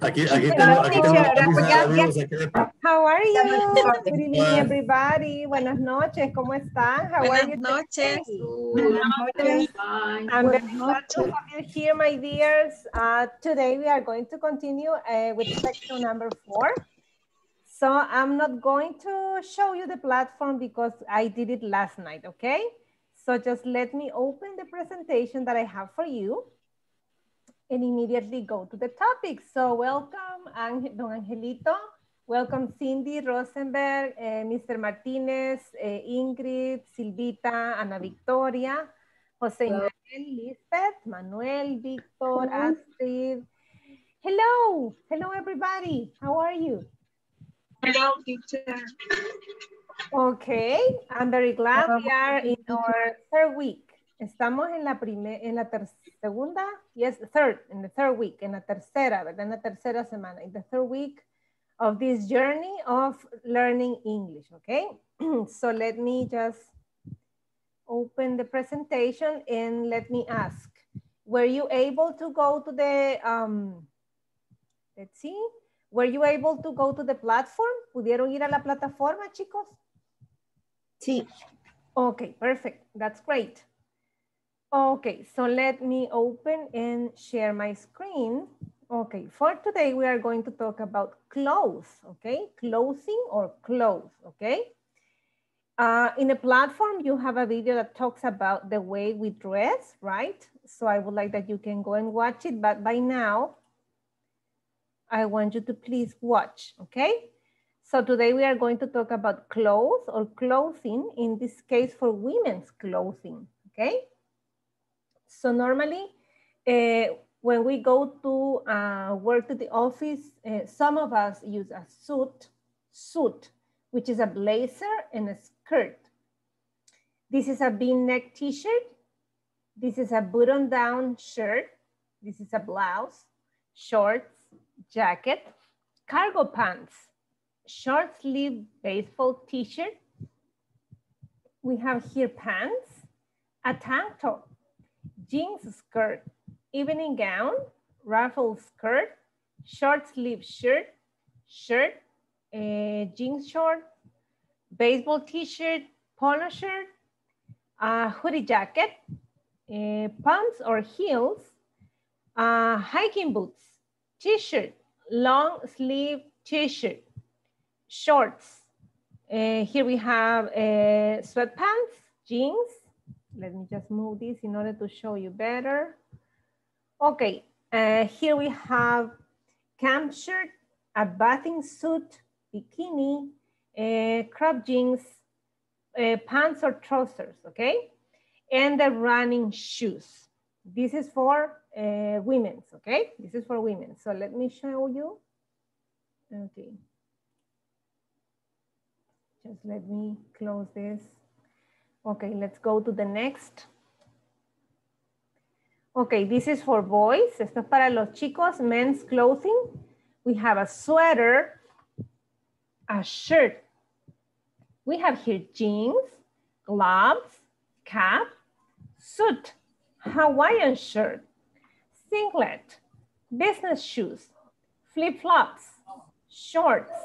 Aquí, aquí tengo, aquí tengo How are you? Good evening, everybody. Buenas noches, ¿cómo están? How Buenas are you noches. Buenas noches. I'm very glad to have you here, my dears. Uh, today we are going to continue uh, with section number four. So I'm not going to show you the platform because I did it last night, okay? So just let me open the presentation that I have for you and immediately go to the topic. So welcome, Don Angelito. Welcome, Cindy Rosenberg, uh, Mr. Martinez, uh, Ingrid, Silvita, Ana Victoria, Jose Manuel, Lisbeth, Manuel, Victor, Astrid. Hello, hello everybody. How are you? Hello, teacher. Okay, I'm very glad we are in our third week. Estamos en la primera, en la segunda, yes, third, in the third week, en la tercera, ¿verdad? En la tercera semana, in the third week of this journey of learning English, okay? so let me just open the presentation and let me ask, were you able to go to the, um, let's see, were you able to go to the platform? ¿Pudieron ir a la plataforma, chicos? Sí. Okay, perfect. That's great. Okay, so let me open and share my screen. Okay, for today we are going to talk about clothes, okay? Clothing or clothes, okay? Uh, in a platform, you have a video that talks about the way we dress, right? So I would like that you can go and watch it, but by now, I want you to please watch, okay? So today we are going to talk about clothes or clothing, in this case for women's clothing, okay? So normally, uh, when we go to uh, work to the office, uh, some of us use a suit, suit, which is a blazer and a skirt. This is a v-neck t-shirt. This is a button-down shirt. This is a blouse, shorts, jacket, cargo pants, short sleeve baseball t-shirt. We have here pants, a tank top, jeans skirt, evening gown, ruffle skirt, short sleeve shirt, shirt, uh, jeans short, baseball t-shirt, polo shirt, a hoodie jacket, uh, pumps or heels, uh, hiking boots, t-shirt, long sleeve t-shirt, shorts. Uh, here we have uh, sweatpants, jeans, let me just move this in order to show you better. Okay, uh, here we have camp shirt, a bathing suit, bikini, uh, crop jeans, uh, pants or trousers, okay? And the running shoes. This is for uh, women's, okay? This is for women. So let me show you. Okay. Just let me close this. Okay, let's go to the next. Okay, this is for boys. Esto es para los chicos, men's clothing. We have a sweater, a shirt. We have here jeans, gloves, cap, suit, Hawaiian shirt, singlet, business shoes, flip-flops, shorts,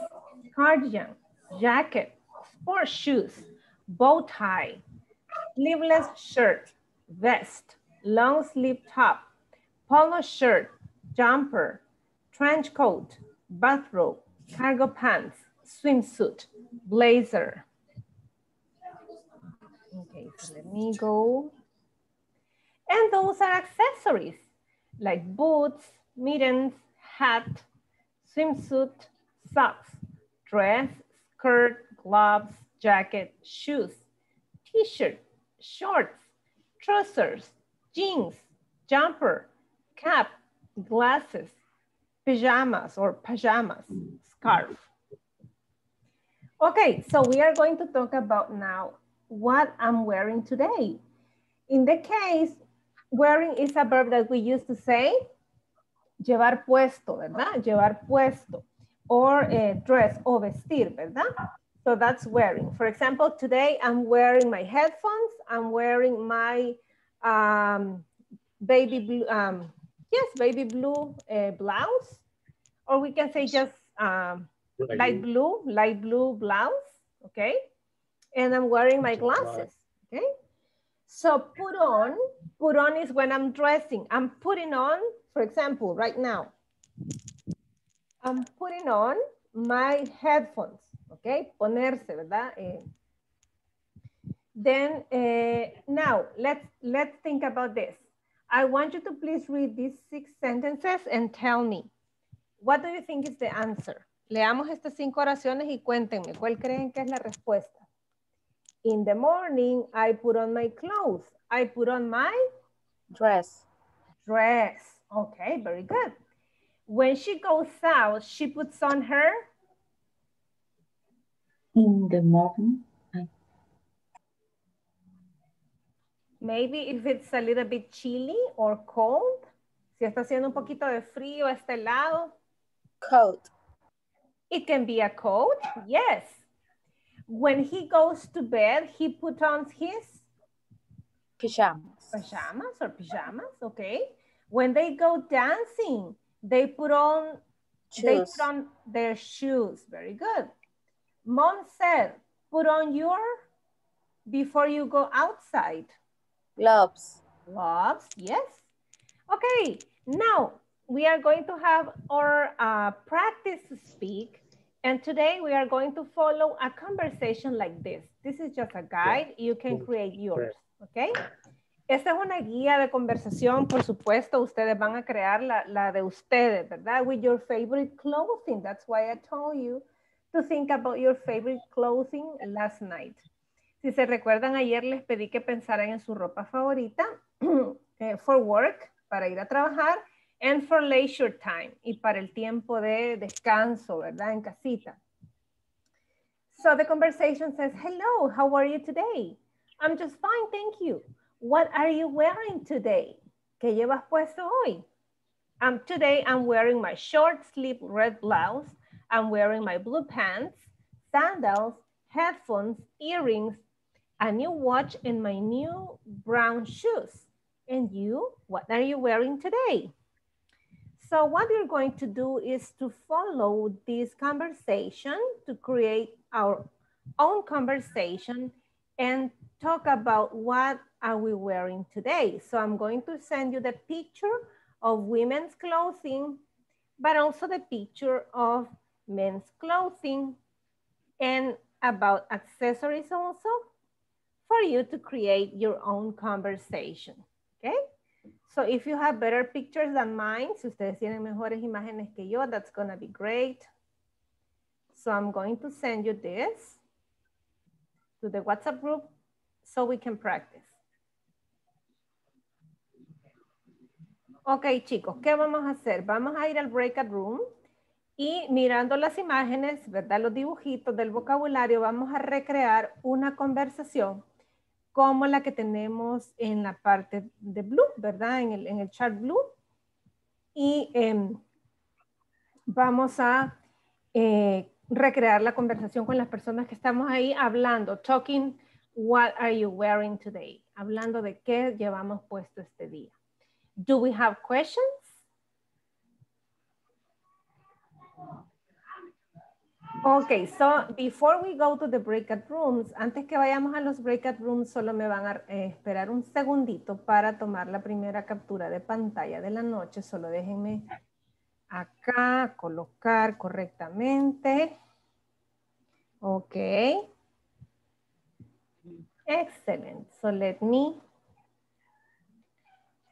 cardigan, jacket, sports shoes, bow tie, sleeveless shirt, vest, long sleeve top, polo shirt, jumper, trench coat, bathrobe, cargo pants, swimsuit, blazer. Okay, so let me go. And those are accessories like boots, mittens, hat, swimsuit, socks, dress, skirt, gloves, jacket, shoes, t-shirt, shorts, trousers, jeans, jumper, cap, glasses, pajamas or pajamas, scarf. Okay, so we are going to talk about now what I'm wearing today. In the case, wearing is a verb that we used to say, llevar puesto, ¿verdad? Llevar puesto. Or uh, dress o vestir, ¿verdad? So that's wearing. For example, today I'm wearing my headphones. I'm wearing my um, baby blue, um, yes, baby blue uh, blouse. or we can say just um, light blue, light blue blouse, okay? And I'm wearing my glasses, okay? So put on, put on is when I'm dressing. I'm putting on, for example, right now, I'm putting on my headphones, okay? Ponerse, ¿verdad? Eh, then uh, now let's let's think about this. I want you to please read these six sentences and tell me what do you think is the answer. Leamos estas cinco oraciones y cuéntenme cuál creen que es la respuesta. In the morning, I put on my clothes. I put on my dress. Dress. Okay, very good. When she goes out, she puts on her in the morning. Maybe if it's a little bit chilly or cold. Si está haciendo un poquito de frío, está helado. Coat. It can be a coat, yes. When he goes to bed, he puts on his pajamas. Pajamas or pajamas, okay. When they go dancing, they put on shoes. they put on their shoes. Very good. Mom said, put on your before you go outside. Gloves. Gloves, yes. Okay, now we are going to have our uh, practice speak. And today we are going to follow a conversation like this. This is just a guide. You can create yours, okay? Esta es una guía de conversación, por supuesto, ustedes van a crear la, la de ustedes, ¿verdad? With your favorite clothing. That's why I told you to think about your favorite clothing last night. Si se recuerdan, ayer les pedí que pensaran en su ropa favorita eh, for work, para ir a trabajar, and for leisure time, y para el tiempo de descanso, ¿verdad? En casita. So the conversation says, hello, how are you today? I'm just fine, thank you. What are you wearing today? ¿Qué llevas puesto hoy? Um, today I'm wearing my short sleeve red blouse. I'm wearing my blue pants, sandals, headphones, earrings, a new watch, and my new brown shoes. And you, what are you wearing today? So what we're going to do is to follow this conversation to create our own conversation and talk about what are we wearing today. So I'm going to send you the picture of women's clothing, but also the picture of men's clothing and about accessories also for you to create your own conversation, okay? So if you have better pictures than mine, si ustedes tienen mejores imágenes que yo, that's gonna be great. So I'm going to send you this to the WhatsApp group so we can practice. Ok, chicos, ¿qué vamos a hacer? Vamos a ir al breakout room y mirando las imágenes, ¿verdad? Los dibujitos del vocabulario, vamos a recrear una conversación como la que tenemos en la parte de blue, ¿verdad? En el, en el chart blue. Y eh, vamos a eh, recrear la conversación con las personas que estamos ahí hablando, talking, what are you wearing today? Hablando de qué llevamos puesto este día. Do we have questions? Ok, so before we go to the breakout rooms, antes que vayamos a los breakout rooms, solo me van a eh, esperar un segundito para tomar la primera captura de pantalla de la noche. Solo déjenme acá colocar correctamente. Ok. Excellent. So let me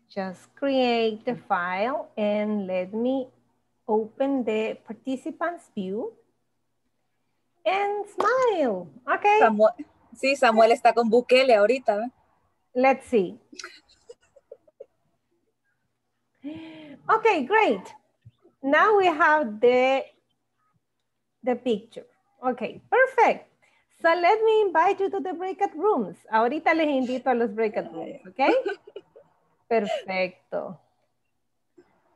just create the file and let me open the participants view. And smile. Okay. Samuel, sí, Samuel está con Bukele ahorita. ¿eh? Let's see. okay, great. Now we have the, the picture. Okay, perfect. So let me invite you to the breakout rooms. Ahorita les invito a los breakout rooms, okay? Perfecto.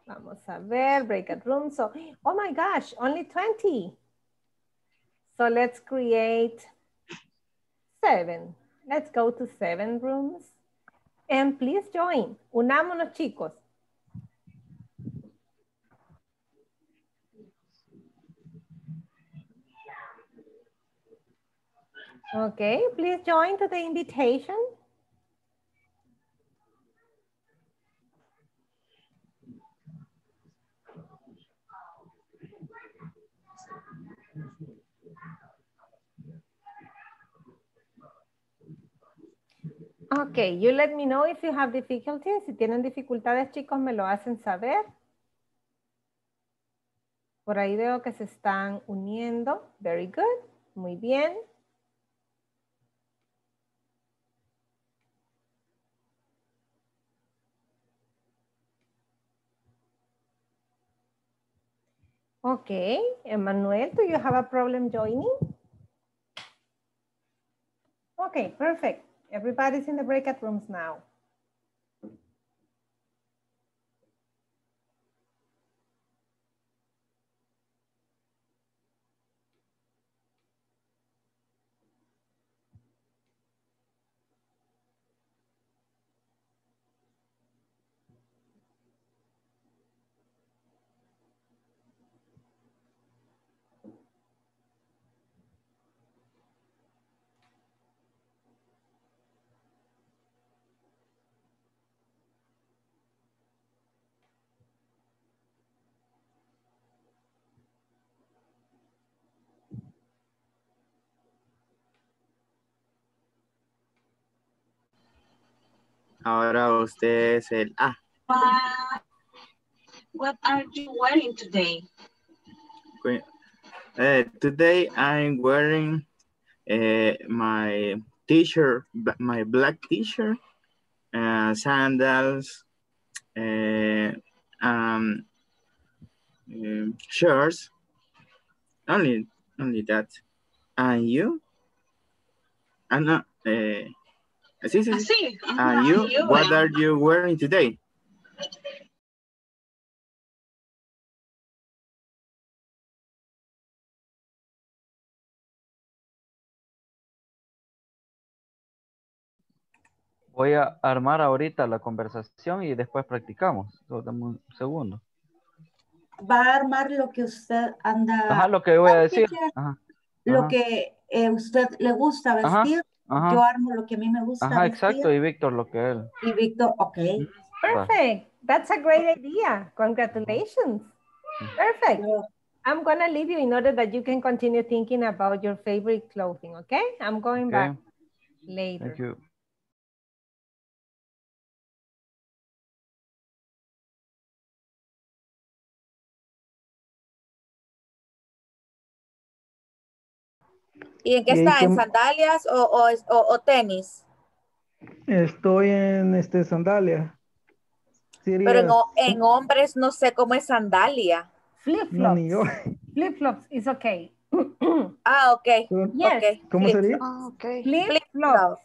Vamos a ver, breakout rooms. So, oh my gosh, only 20. So let's create seven. Let's go to seven rooms. And please join. Unámonos, chicos. Okay, please join to the invitation. Okay, you let me know if you have difficulties. Si tienen dificultades, chicos, me lo hacen saber. Por ahí veo que se están uniendo. Very good. Muy bien. Okay, Emmanuel, do you have a problem joining? Okay, perfect. Everybody's in the breakout rooms now. Ahora usted es el A. What are you wearing today? Uh, today I'm wearing uh, my t-shirt, my black t-shirt, uh, sandals, uh, um, um, shirts. Only, only that. And you? I'm not. Uh, sí, sí, sí. Así. And you? What are you wearing today? Voy a armar ahorita la conversación y después practicamos. Solo dame un segundo. Va a armar lo que usted anda. Ajá, lo que voy a ¿Qué decir. Ajá, Lo Ajá. que eh, usted le gusta vestir. ajá. Yo armo lo que a mí me gusta Ajá, vestir. exacto. Y Víctor lo que él. Y Víctor, ok. Perfect. That's a great idea. Congratulations. Perfect. I'm gonna leave you in order that you can continue thinking about your favorite clothing, okay? I'm going Okay. back later. Thank you. ¿Y en qué ¿Y está? ¿En sandalias o, o, o- o tenis? Estoy en este sandalia. Sería- Pero en, ho- en hombres no sé cómo es sandalia. Flip No, ni yo. flops. Flip flops is okay. Ah, ok. Yes. ok. ¿Cómo Flip- sería? Ah, okay. Flip Flip flops. flops.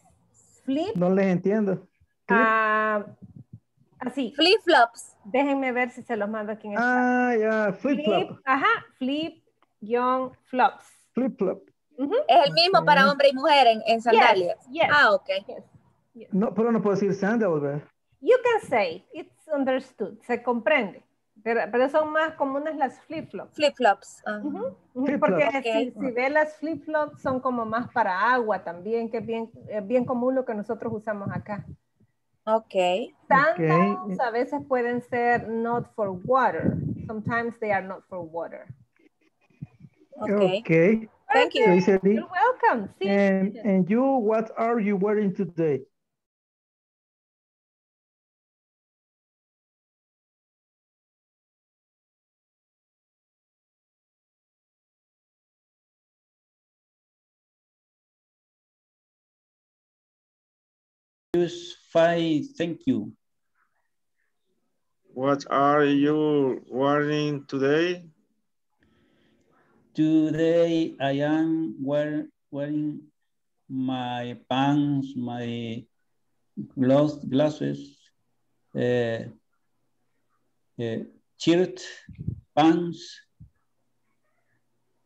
Flip. No les entiendo. Ah, así. Flip flops. Déjenme ver si se los mando aquí en el chat. Ah, ya, flip Flip, flop. ajá, flip, guion, flop. Es el mismo para Ok. hombre y mujer en, en sandalias. Yes, yes, Ah, ok. yes. No, pero no puedo decir sandal, ¿verdad? You can say, it's understood, se comprende. Pero, pero son más comunes las flip flops. Flip flops. ah. Ujú, ujú, Flip Porque flops. si, si ve las flip flops son como más para agua también, que es bien, es bien común lo que nosotros usamos acá. Ok. Sandals a veces pueden ser not for water. Sometimes they are not for water. Ok. Okay. Thank you. ¿Qué? You're welcome. Sí. And, and you, what are you wearing today? Just fine, thank you. What are you wearing today? Today I am wear, wearing my pants, my gloves, glasses, uh, uh, shirt, pants,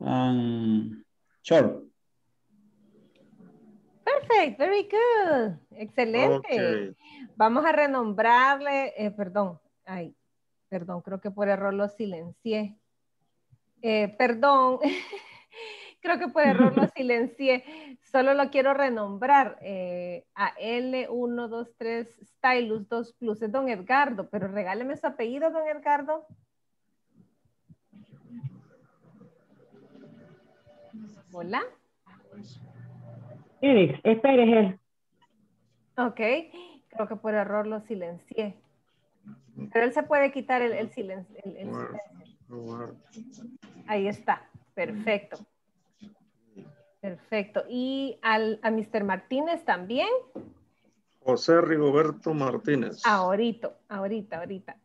and short. Perfect, very good. Excelente. Okay. Vamos a renombrarle, eh, perdón, ay, perdón, creo que por error lo silencié. Eh, perdón, Creo que por error lo silencié. Solo lo quiero renombrar eh, a L123 Stylus 2 Plus. Es don Edgardo, pero regáleme su apellido, don Edgardo. Hola. Eric, espere, él. Ok, creo que por error lo silencié. Pero él se puede quitar el, el silencio. el- el silencio. Ahí está, perfecto. Perfecto. Y al, a Mr. Martínez también. José Rigoberto Martínez. Ahorita, ahorita, ahorita.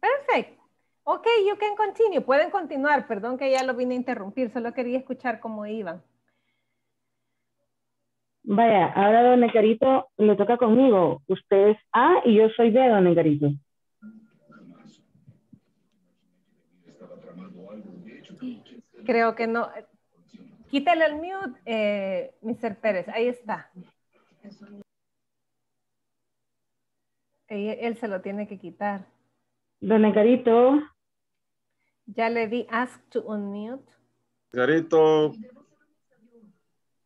Perfecto. Ok, you can continue. Pueden continuar. Perdón que ya lo vine a interrumpir. Solo quería escuchar cómo iban. Vaya, ahora don Negarito le toca conmigo. Usted es A y yo soy B, don Negarito. Creo que no. Quítale el mute, eh, Mr. Pérez. Ahí está. Él, él se lo tiene que quitar. Don Negarito, Ya le di ask to unmute. Edgarito,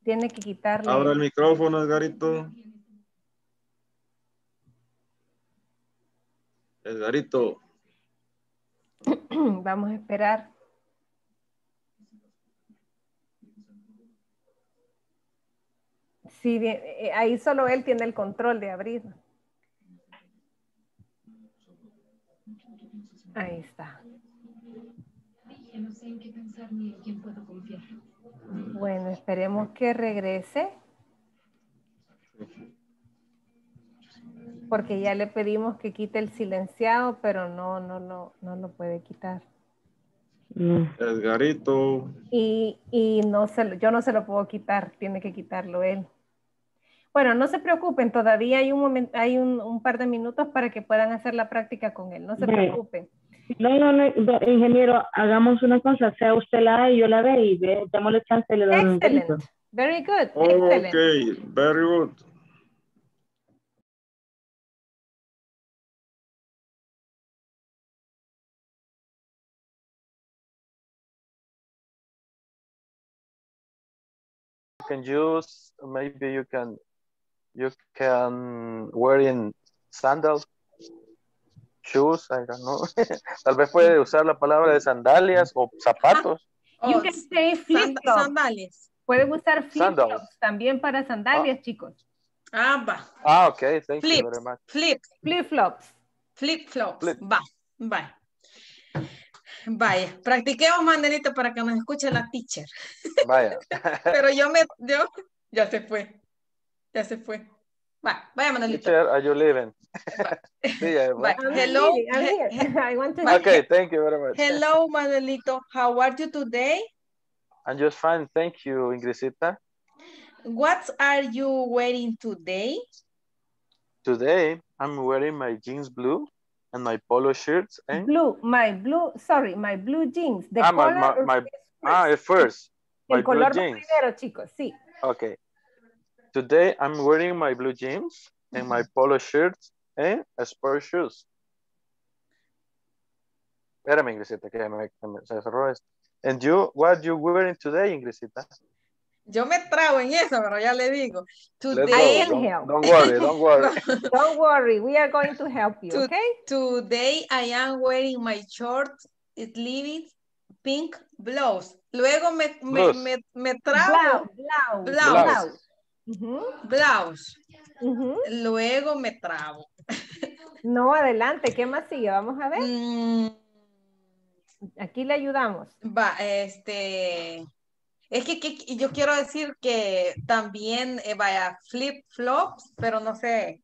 Tiene que quitarle. abra el micrófono, Edgarito. Edgarito, Vamos a esperar. Sí, bien, eh, ahí solo él tiene el control de abrir. Ahí está. No sé en qué pensar ni en quién puedo confiar. Bueno, esperemos que regrese. Porque ya le pedimos que quite el silenciado, pero no, no, lo- no lo puede quitar. Edgarito. Y, y no se lo- yo no se lo puedo quitar, tiene que quitarlo él. Bueno, no se preocupen, todavía hay un momento, hay un, un par de minutos para que puedan hacer la práctica con él, no se preocupen. No, no, no, ingeniero, hagamos una cosa, sea usted la A y yo la B y ve, démosle chance a don Negarito. Very good, excellent. Okay, very good. You can use, maybe you can, you can wear in sandals, shoes, I don't know. Tal vez puede usar la palabra de sandalias o zapatos. You can say flip flops. Sandalias. Pueden usar flip flops también para sandalias, chicos. Ah, va. Ah, okay, thank you Flips. very much. Flip. Flip flops. Flip flops. Va, va. Vaya, practiquemos, Mandelito, para que nos escuche la teacher. Vaya. Pero yo me, yo, ya se fue. Ya se fue. Va, vaya, Mandelito. Teacher, are you leaving? Sí, ya, Va. va. Hello. I'm here. I want to Okay, thank you very much. Hello, Manuelito. How are you today? I'm just fine, thank you, Ingrisita. What are you wearing today? Today, I'm wearing my jeans blue and my polo shirts and Blue, my blue, sorry, my blue jeans. The ah, my, color my, my, ah, at first, my el color va jeans. primero, chicos, sí. Okay. Today, I'm wearing my blue jeans and my mm-hmm. polo shirt and sport shoes. Espérame, Ingrisita, que me, que me- se cerró esto. And you, what you wearing today, Ingrisita? Yo me trago en eso, pero ya le digo. Today, go. Don't, don't worry, don't worry. Don't worry, we are going to help you, To- okay? Today I am wearing my short sleeves pink blouse. Luego me, me, Blouse. me, me Blouse, trago. blouse, Blouse. blouse. Blouse. Luego me trago. No, adelante, ¿qué más sigue? Vamos a ver. Mm, Aquí le ayudamos. va, este. Es que, que- yo quiero decir que también eh, vaya flip flops, pero no sé.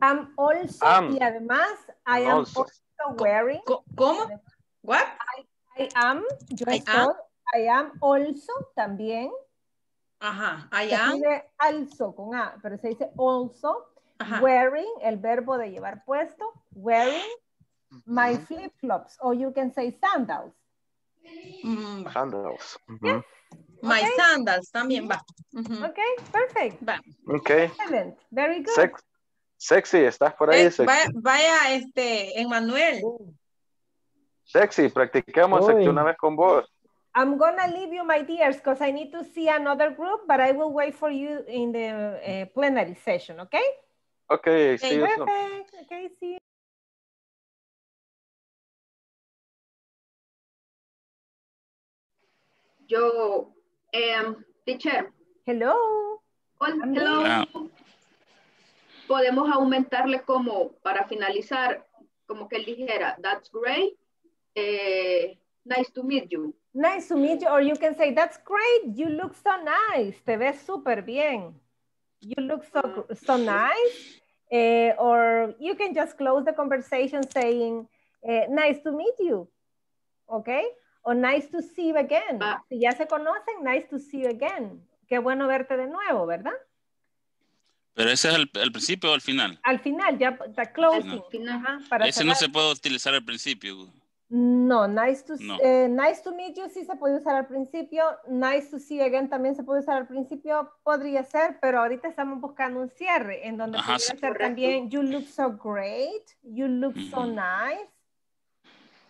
I'm also, y además, I am Also. also wearing. ¿Cómo? What? I am, yo I estoy, am. I am also también. Ajá, I Se am. escribe also con A, pero se dice also. Ajá. Wearing, el verbo de llevar puesto. Wearing my Ujú. flip flops. Or you can say sandals. Mm. Sandals. My Okay. sandals también va. Okay, perfect. Va. Okay. Excellent. Very good. Sexy, ¿estás por ahí? Eh, Sexy. vaya, vaya, este, Emmanuel. Sexy, practicamos Uy. sexy una vez con vos. I'm gonna leave you, my dears, because I need to see another group, but I will wait for you in the uh, plenary session, okay? Ok, sí, eso. Perfect. Okay, see you. Yo, em, teacher, Hello. hola, hello. Ah, Podemos aumentarle como, para finalizar, como que él dijera, that's great, eh, nice to meet you. Nice to meet you. Or you can say, that's great. You look so nice. Te ves súper bien. You look so, gr- so nice. Eh, or you can just close the conversation saying, eh, nice to meet you. Okay? Or nice to see you again. Ah. Si ya se conocen, nice to see you again. Qué bueno verte de nuevo, ¿verdad? pero ese es el, el principio o el final. Al final, ya está closing. No. Final. Ajá, para Ese no se puede utilizar al principio. No, nice to, No. eh, nice to meet you sí se puede usar al principio. Nice to see you again también se puede usar al principio. Podría ser, pero ahorita estamos buscando un cierre en donde Ajá, podría sí. ser Correcto. también you look so great, you look so nice.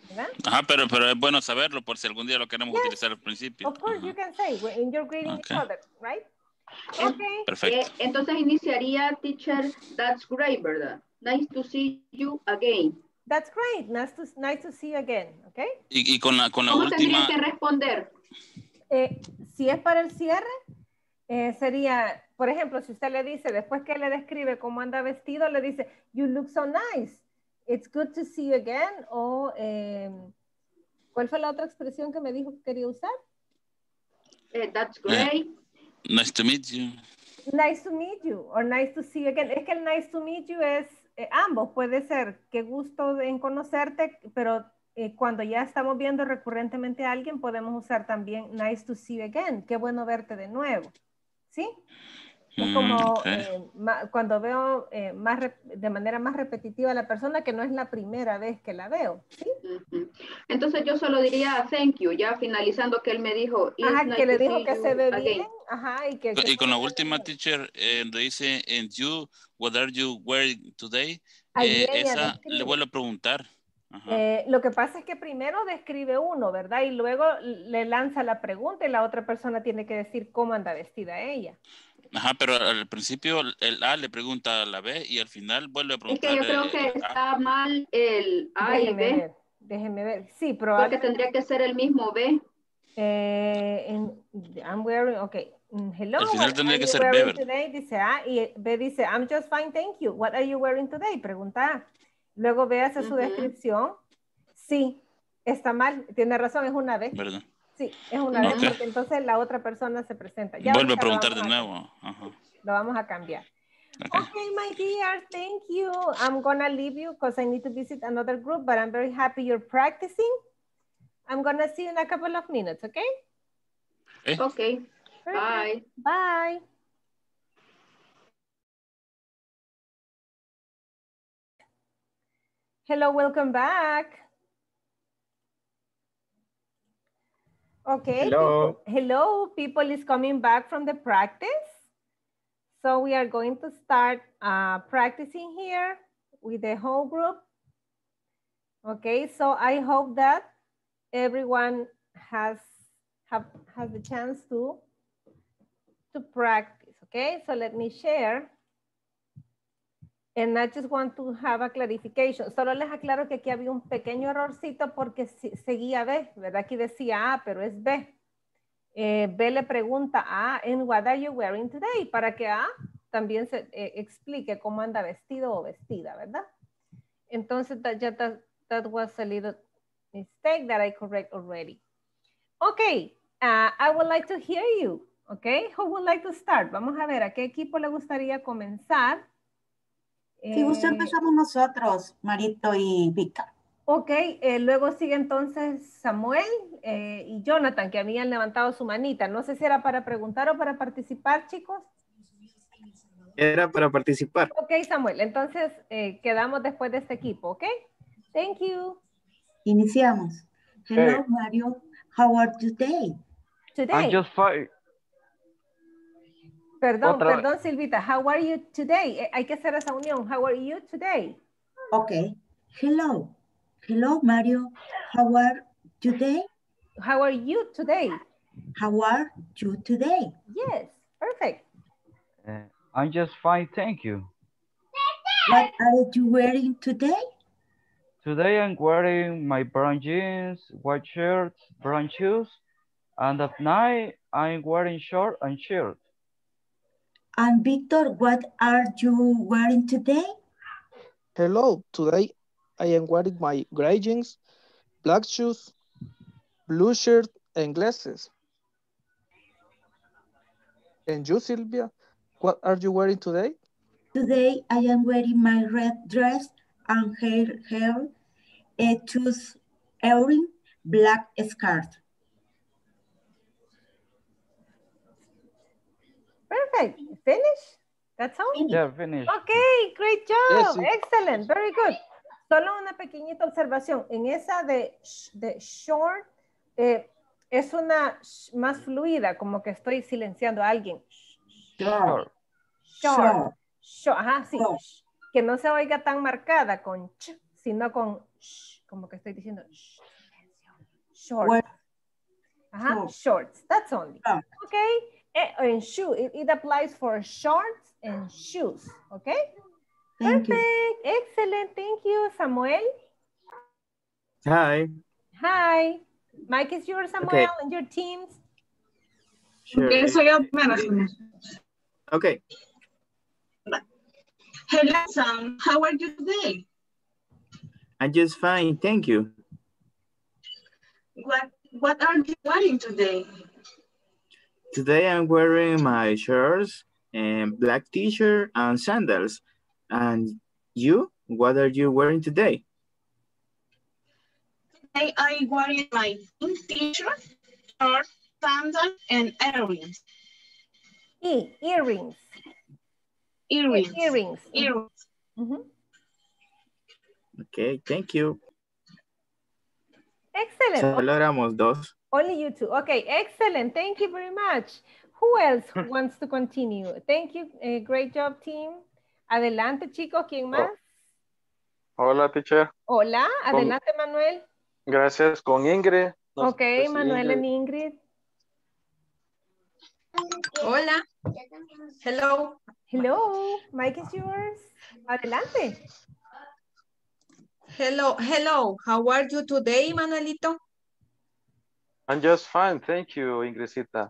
¿Verdad? Ajá, pero, pero es bueno saberlo por si algún día lo queremos Yes. utilizar al principio. Of course, Ajá. you can say when you're greeting Okay. each other, right? En- Okay. Perfecto. Eh, entonces iniciaría, teacher, that's great, ¿verdad? Nice to see you again. That's great. Nice to, nice to see you again, okay? Y, y con la, con la ¿Cómo última, tendría que responder? Eh, si es para el cierre, eh, sería, por ejemplo, si usted le dice, después que le describe cómo anda vestido, le dice, you look so nice, it's good to see you again, o, eh, ¿cuál fue la otra expresión que me dijo que quería usar? Eh, that's great. nice to meet you. Nice to meet you, or nice to see you again. Es que el nice to meet you es eh, ambos, puede ser, qué gusto en conocerte, pero eh, cuando ya estamos viendo recurrentemente a alguien, podemos usar también nice to see you again, qué bueno verte de nuevo, ¿sí? Es Mm, como ok. eh, ma- cuando veo eh, más de manera más repetitiva a la persona que no es la primera vez que la veo, ¿sí? Entonces yo solo diría thank you, ya finalizando que él me dijo, "It's Ajá, nice que le dijo que you se ve again". bien, ajá, y que... Y con la última teacher, eh, donde dice, and you, what are you wearing today? Eh, esa le vuelvo a preguntar. Ajá. Eh, lo que pasa es que primero describe uno, ¿verdad? Y luego le lanza la pregunta y la otra persona tiene que decir cómo anda vestida ella. Ajá, pero al principio el A le pregunta a la B y al final vuelve a Es preguntar. que yo creo que A. está mal el A y déjeme B, ver, déjeme ver. Sí, porque probablemente. tendría que ser el mismo B. Eh, en- I'm wearing, ok. Mm, Hello, Al final tendría que ser B, ¿verdad? today? Dice A y B dice, I'm just fine, thank you. What are you wearing today? Pregunta A. Luego B hace su Ujú. descripción. Sí, está mal, tiene razón, es una B. ¿verdad? Sí, es una vez Ok. porque entonces la otra persona se presenta. Ya Vuelve a preguntar de nuevo. Ajá. Lo vamos a cambiar. ok. Okay, my dear, thank you. I'm gonna leave you because I need to visit another group, but I'm very happy you're practicing. I'm gonna see you in a couple of minutes, okay? Ok, bye. Bye. Hello, welcome back. Okay. Hello. People, hello, people is coming back from the practice. So we are going to start uh, practicing here with the whole group. Okay, so I hope that everyone has have has the chance to to practice. Okay, so let me share. And I just want to have a clarification. Solo les aclaro que aquí había un pequeño errorcito porque seguía B, ¿verdad? Aquí decía A, pero es B. Eh, B le pregunta a ¿en what are you wearing today? Para que A también se eh, explique cómo anda vestido o vestida, ¿verdad? Entonces, that, that, that was a little mistake that I correct already. Okay, uh, I would like to hear you. Okay, who would like to start? Vamos a ver, ¿a qué equipo le gustaría comenzar? Si gusta Eh, empezamos nosotros, Marito y Vika. Ok, eh, luego sigue entonces Samuel eh, y Jonathan, que habían levantado su manita. No sé si era para preguntar o para participar, chicos. Era para participar. Ok, Samuel, entonces eh, quedamos después de este equipo, ¿ok? Thank you. Iniciamos. Hello. Mario. How are you today? Today. I'm just fine. Perdón, Otra- perdón, Silvita. How are you today? Eh, Hay que hacer esa unión. How are you today? Okay. Hello. Hello, Mario. How are you today? How are you today? How are you today? Yes, perfect. Uh, I'm just fine, thank you. What are you wearing today? Today I'm wearing my brown jeans, white shirt, brown shoes, and at night I'm wearing short and shirt. And Victor, what are you wearing today? Hello, today I am wearing my gray jeans, black shoes, blue shirt, and glasses. And you, Sylvia, what are you wearing today? Today I am wearing my red dress and hair, hair, a tooth earring, black skirt. Perfect. Finish? That's all? Yeah, finish. Okay, great job. Yes. Excellent, very good. Solo una pequeñita observación. En esa de, sh- de short, eh, es una más fluida, como que estoy silenciando a alguien. Short. Short. Short. Short, ajá, sí. Short. sh- Que no se oiga tan marcada con ch, sino con sh, como que estoy diciendo sh. Short. Ajá, short. shorts. That's only. Okay. Eh, and shoe. It, it applies for shorts and shoes. Okay. Thank you. Perfect. Excellent. Thank you, Samuel. Hi. Hi. Mike is yours, Samuel, Okay. and your teams. Sure. Empiezo yo primero. señor. Okay. Hello, Sam. How are you today? I'm just fine, thank you. What What are you wearing today? Today I'm wearing my shirts and black t-shirt and sandals. And you, what are you wearing today? Today I'm wearing my pink t-shirt, short, sandals, and earrings. E, earrings. Earrings. Earrings. Earrings. Mhm. Okay, thank you. Excellent. Solo éramos dos. Only you two. Okay, excellent. Thank you very much. Who else wants to continue? Thank you. eh, great job, team. Adelante, chicos. ¿Quién más? Hola, teacher. Hola. Adelante, Manuel. Gracias. Con Ingrid. No Ok, Manuel and Ingrid- Ingrid. Hola. Hello. Hello. Mike is yours. Adelante. Hello. Hello. How are you today, Manuelito? I'm just fine, thank you, Ingridcita.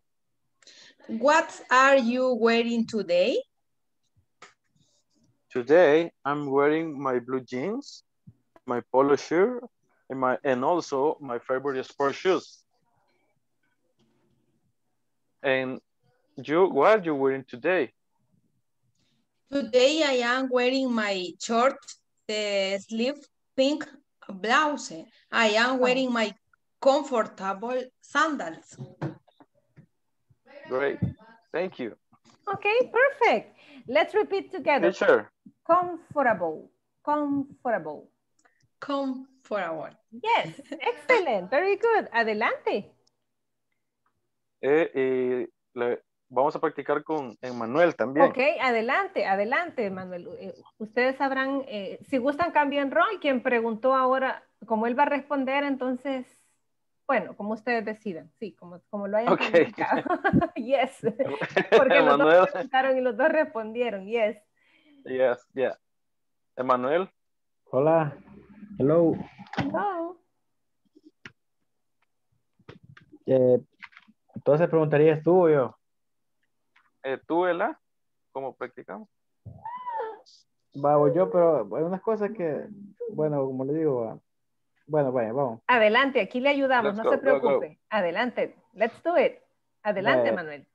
What are you wearing today? Today, I'm wearing my blue jeans, my polo shirt, and, my, and also my favorite sport shoes. And you, what are you wearing today? Today I am wearing my short uh, sleeve pink blouse. I am wearing my comfortable sandals. Great, thank you. Okay, perfect. Let's repeat together. Sure. Comfortable. Comfortable. Comfortable. Yes, excellent. Very good. Adelante. eh, eh, le- vamos a practicar con Emmanuel también. Ok, adelante, adelante, Manuel. Eh, ustedes sabrán, eh, si gustan, cambien rol. Quien preguntó ahora, como él va a responder, entonces, bueno, como ustedes decidan. Sí, como, como lo hayan Ok. planificado. yes. Porque los dos preguntaron y los dos respondieron. Yes. Yes, yeah. Emmanuel, Hola. Hello. Hello. Eh, entonces preguntarías tú o yo. Eh, tú, Ela, ¿cómo practicamos? Va, voy yo, pero hay unas cosas que, bueno, como le digo, bueno, vaya, vamos. Adelante, aquí le ayudamos, Let's no go, se go, go. preocupe. Adelante. Let's do it. Adelante, Vaya. Manuel.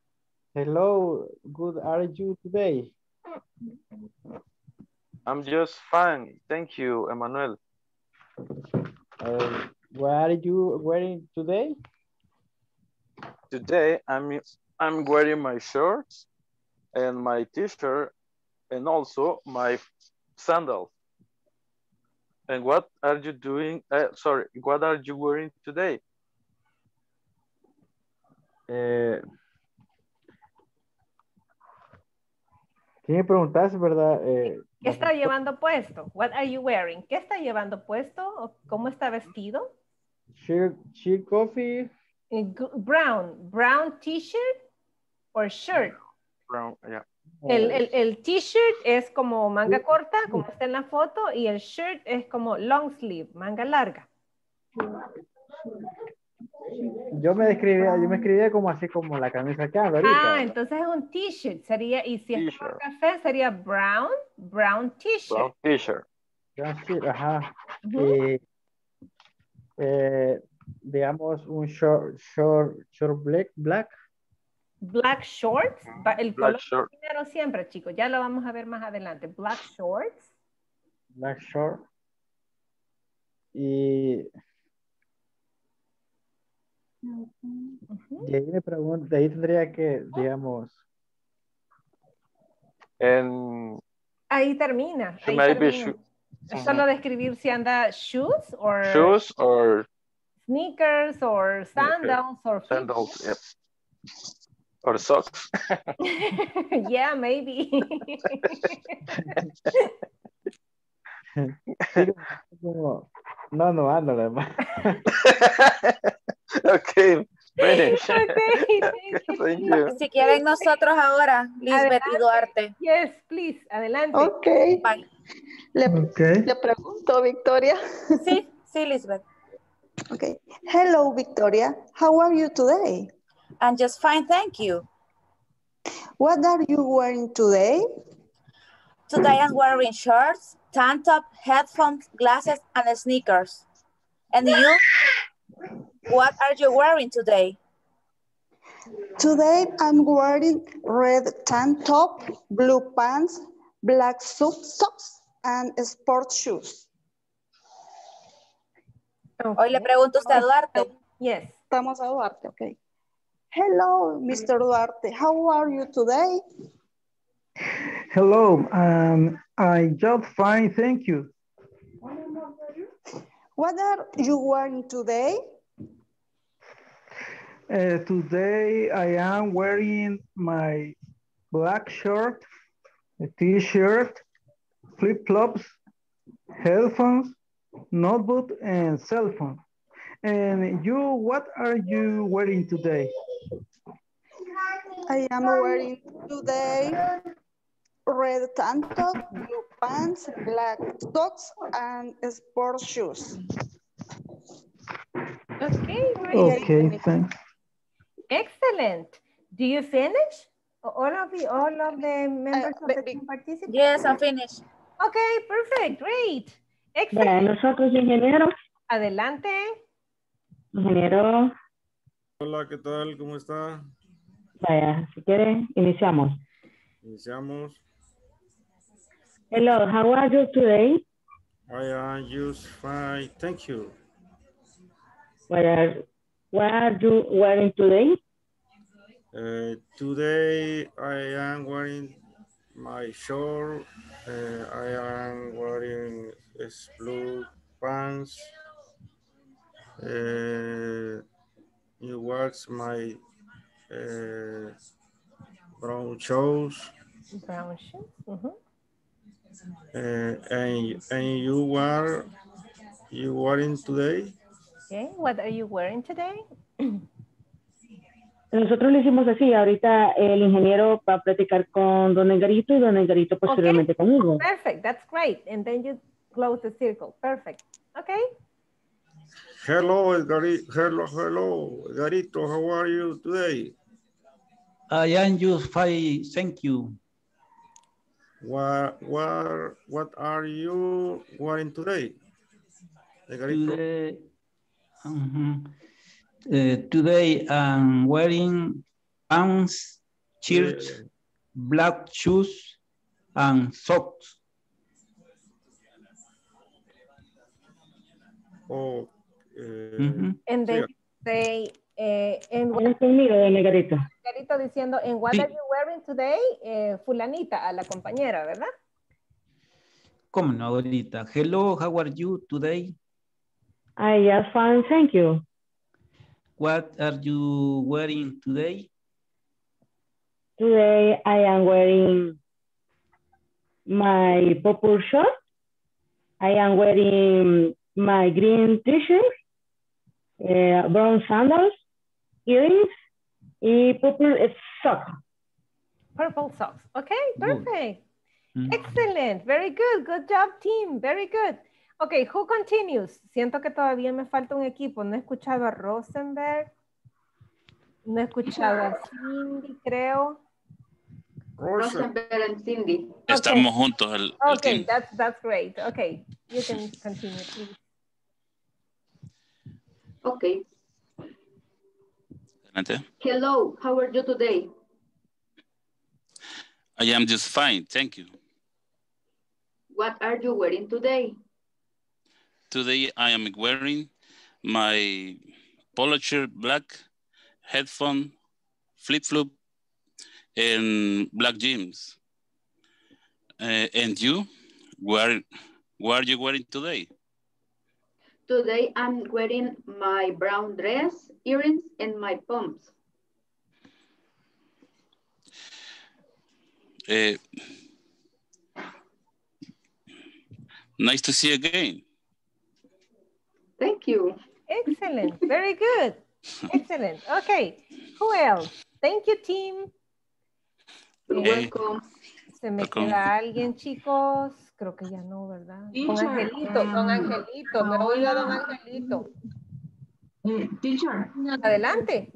Hello, good are you today? I'm just fine, thank you, Emmanuel. Uh, what are you wearing today? Today, I'm I'm wearing my shorts and my t-shirt and also my sandals. And what are you doing? Uh, sorry, what are you wearing today? Eh, ¿Quién me preguntaste, verdad? Eh, ¿Qué está llevando puesto? What are you wearing? ¿Qué está llevando puesto? ¿O ¿Cómo está vestido? sheer, sheer coffee, Eh, Brown. Brown t-shirt or shirt. Brown, yeah. El, el, el t-shirt es como manga corta, como está en la foto, y el shirt es como long sleeve, manga larga. Yo me describía, yo me escribía como así como la camisa que ahorita. Ah, entonces es un t-shirt. Sería, y si es color T-shirt. café, sería brown, brown t-shirt. Brown t-shirt. Ajá. Y, eh, digamos un short, short, short black, black. Black shorts. El Black color short. primero siempre, chicos. Ya lo vamos a ver más adelante. Black shorts. Black short. Y Ujú. de ahí me pregunto, de ahí tendría que, digamos, And Ahí termina. Ahí maybe termina. solo describir si anda shoes or shoes or sneakers or sandals or flip- sandals, yep. Or socks. yeah, maybe. no, no, ando, además. okay, Thank you. Si quieren nosotros ahora, Lisbeth y. Duarte. Yes, please, adelante. Ok. Bye. Le, Okay. le pregunto, Victoria. Sí, sí, Lisbeth. Okay. Hello, Victoria. How are you today? I'm just fine, thank you. What are you wearing today? Today I'm wearing shorts, tank top, headphones, glasses, and sneakers. And you? What are you wearing today? Today I'm wearing red tank top, blue pants, black suit socks, and sports shoes. Hoy le pregunto a usted a Duarte. Yes. Estamos a Duarte, okay. Hello, Mr. Duarte. How are you today? Hello, um, I just fine, thank you. What are you wearing today? Uh, today I am wearing my black shirt, a t-shirt, flip-flops, headphones, notebook, and cell phone. And you, what are you wearing today? I am wearing today red tank top, blue pants, black socks, and sports shoes. Okay, great. Okay, thanks. Excellent. Do you finish? All of the all of the members of the team participate? Yes, I'm finished. Okay, perfect, great. Excellent. nosotros, ingeniero, Adelante. ingeniero, Hola, ¿qué tal? ¿Cómo está? Vaya, si quiere, iniciamos. Iniciamos. Hello, how are you today? I am just fine, thank you. What are, what are you wearing today? Uh, today I am wearing my short. Uh, I am wearing blue pants. Uh, it was my uh, brown shoes. Brown shoes. mhm. Uh, and and you were you wearing today? Okay, what are you wearing today? Nosotros lo hicimos así, ahorita el ingeniero va a platicar con don Engarito y don Engarito posteriormente conmigo. Perfect, that's great. And then you close the circle. Perfect. Okay. Hello, Edgari- hello, hello, Garito. How are you today? I am just fine, thank you. What what what are you wearing today? Edgarito? Today, Mhm. Uh, today I'm wearing pants, shirts, black shoes, and socks. Oh, eh, Mhm. And then sí, you say, eh, and what Habla conmigo, Engarito. Garito diciendo, and what Sí. are you wearing today? Eh, fulanita, a la compañera, ¿verdad? ¿Cómo no, ahorita? Hello, how are you today? I just fine, thank you. What are you wearing today? Today I am wearing my purple shirt. I am wearing my green t-shirt, uh, brown sandals, earrings, y purple socks. Purple socks. Okay, perfect. Mm. Excellent. Very good. Good job, team. Very good. Okay, who continues? Siento que todavía me falta un equipo. No he escuchado a Rosenberg. No he escuchado a Cindy, creo. Rosenberg and Cindy. Estamos juntos el, el Okay, team. that's that's great. Okay, you can continue, please. Okay. Adelante. Hello, how are you today? I am just fine, thank you. What are you wearing today? Today I am wearing my polo shirt, black headphone, flip-flop, and black jeans. Uh, and you, where, what are you wearing today? Today I'm wearing my brown dress, earrings, and my pumps. Uh, nice to see you again. Thank you. Excellent. Very good. Excellent. Okay, who else? Thank you, team. You're Eh, welcome. Se me queda alguien, chicos. Creo que ya no, ¿verdad? Don Angelito, don um, Angelito. Me voy a don. Angelito. Eh, teacher, Adelante.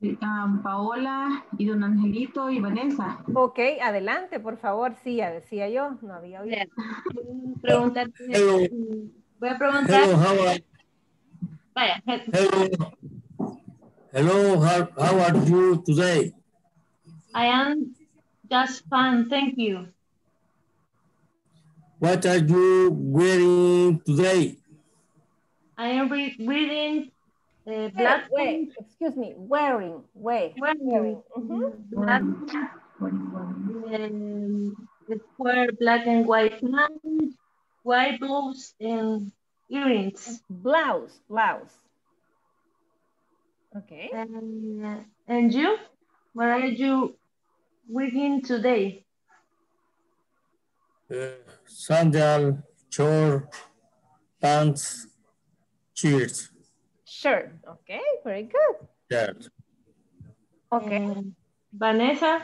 um, Paola y don Angelito y Vanessa. Ok, adelante, por favor. Sí, ya decía yo. No había oído. preguntar. Hello. Voy a preguntar. Hello, how are, Vaya, hello, hello, how, how are you today? I am just fine, thank you. What are you wearing today? I am re reading uh, Wait, black wait, excuse me. Wearing, wait. wearing Mhm. black um, square black and white pants, white blouse and earrings. Blouse, blouse. Okay. And, uh, and you? What are you wearing today? Uh, sandal, short, pants, shirts, Shirt. Okay, very good. shirt. Okay. And Vanessa?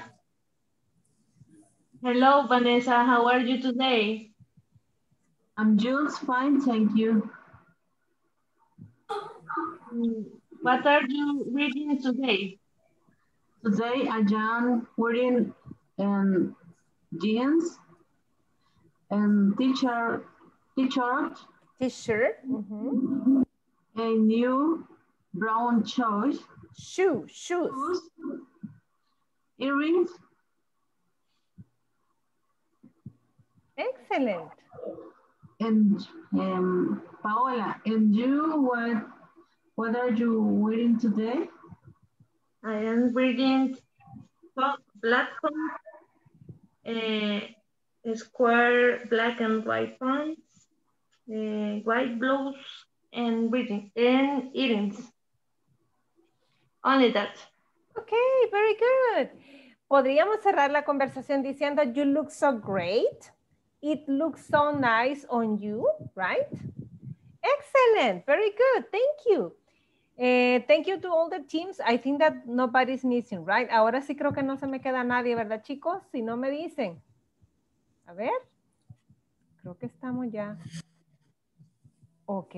Hello, Vanessa. How are you today? I'm just fine, thank you. Mm, What are you reading today? Today I am wearing um, jeans and t-shirt, t-shirt, T-shirt. mhm. a new brown shoes, Shoe, shoes. shoes, earrings, Excellent. and um, Paola, and you, what, what are you wearing today? I am reading black a uh, square black and white pants, a uh, white blouse, and reading and earrings. Only that. Okay, very good. Podríamos cerrar la conversación diciendo, you look so great. It looks so nice on you, right? Excellent, very good, thank you. Eh, thank you to all the teams. I think that nobody's missing, right? Ahora sí creo que no se me queda nadie, ¿verdad, chicos? Si no me dicen. A ver. Creo que estamos ya. Ok.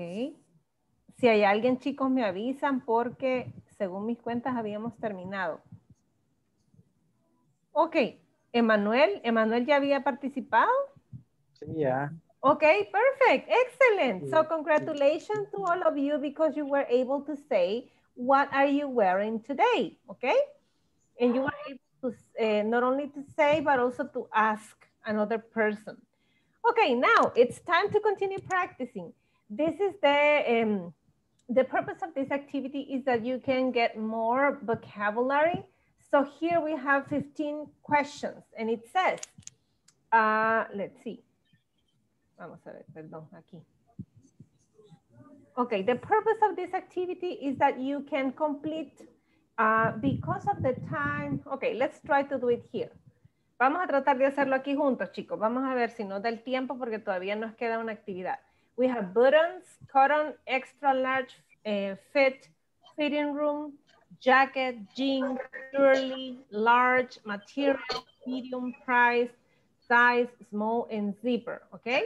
Si hay alguien, chicos, me avisan porque según mis cuentas habíamos terminado. Ok. Emanuel, Emanuel ya había participado. Sí, ya. Okay, perfect. Excellent. So congratulations to all of you because you were able to say, what are you wearing today? Okay? And you were able to uh, not only to say, but also to ask another person. Okay, now it's time to continue practicing. This is the, um, the purpose of this activity is that you can get more vocabulary. So here we have 15 questions and it says, uh, let's see. Vamos a ver, perdón, aquí. Okay, the purpose of this activity is that you can complete, uh, because of the time, okay, let's try to do it here. Vamos a tratar de hacerlo aquí juntos, chicos. Vamos a ver si nos da el tiempo porque todavía nos queda una actividad. We have buttons, cotton, extra large eh, fit, fitting room, jacket, jeans, early, large, material, medium price, size, small, and zipper, okay?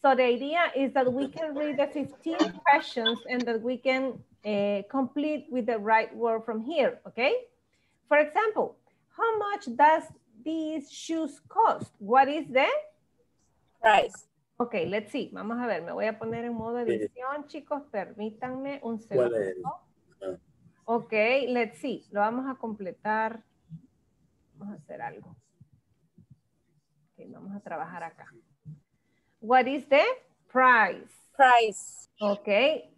So the idea is that we can read the 15 questions and that we can uh, complete with the right word from here, okay? For example, how much does these shoes cost? What is the price? Okay, let's see. Vamos a ver, me voy a poner en modo edición, chicos. Permítanme un segundo. Ah. Ok, let's see. Lo vamos a completar. Vamos a hacer algo. Okay, vamos a trabajar acá. What is the price? Price. Ok,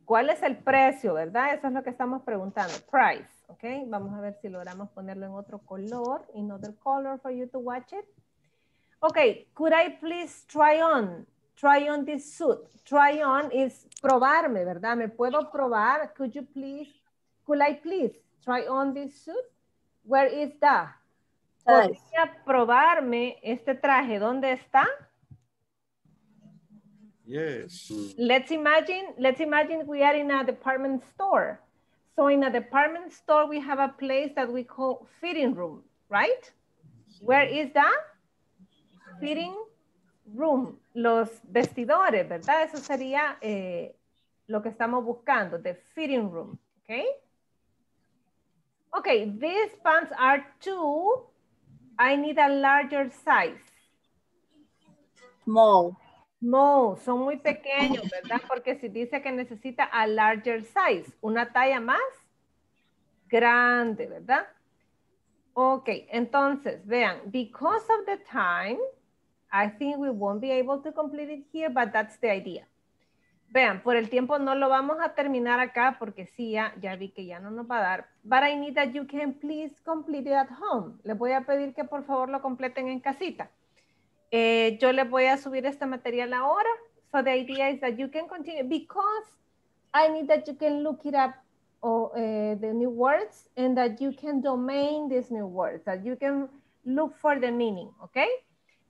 ¿cuál es el precio, verdad? Eso es lo que estamos preguntando. Price. Ok, vamos a ver si logramos ponerlo en otro color. Another color for you to watch it. Okay, could I please try on? Try on this suit. Try on is probarme, ¿verdad? ¿Me puedo probar? Could you please, could I please try on this suit? Where is that? ¿Podría probarme este traje? ¿Dónde está? Yes. Let's imagine, let's imagine we are in a department store. So in a department store, we have a place that we call fitting room, right? Where is that? Fitting room. Los vestidores, ¿verdad? Eso sería eh, lo que estamos buscando, the fitting room, okay? Okay, these pants are two. I need a larger size. Small. No, son muy pequeños, ¿verdad? Porque si dice que necesita a larger size, una talla más grande, ¿verdad? Ok, entonces, vean, because of the time, I think we won't be able to complete it here, but that's the idea. Vean, por el tiempo no lo vamos a terminar acá porque sí, ya, vi que ya no nos va a dar. But I need that you can please complete it at home. Les voy a pedir que por favor lo completen en casita. Eh, yo les voy a subir este material ahora. So the idea is that you can continue because I need that you can look it up uh, the new words and that you can domain these new words, that you can look for the meaning, okay?